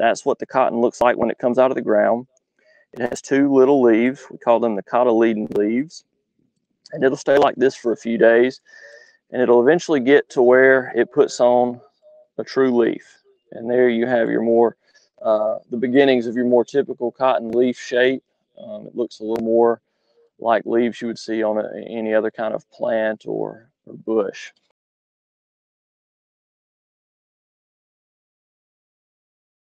That's what the cotton looks like when it comes out of the ground. It has two little leaves. We call them the cotyledon leaves. And it'll stay like this for a few days. And it'll eventually get to where it puts on a true leaf. And there you have your more, uh, the beginnings of your more typical cotton leaf shape. Um, it looks a little more like leaves you would see on a, any other kind of plant or, or bush.